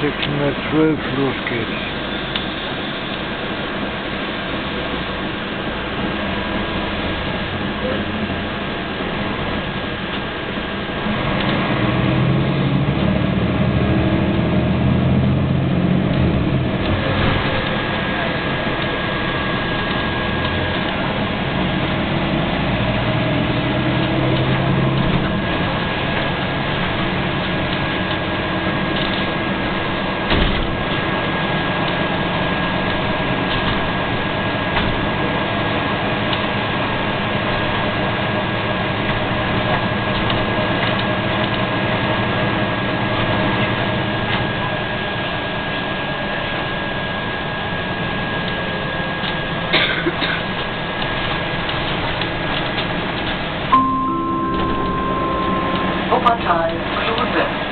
612 losgeht. traumatized children.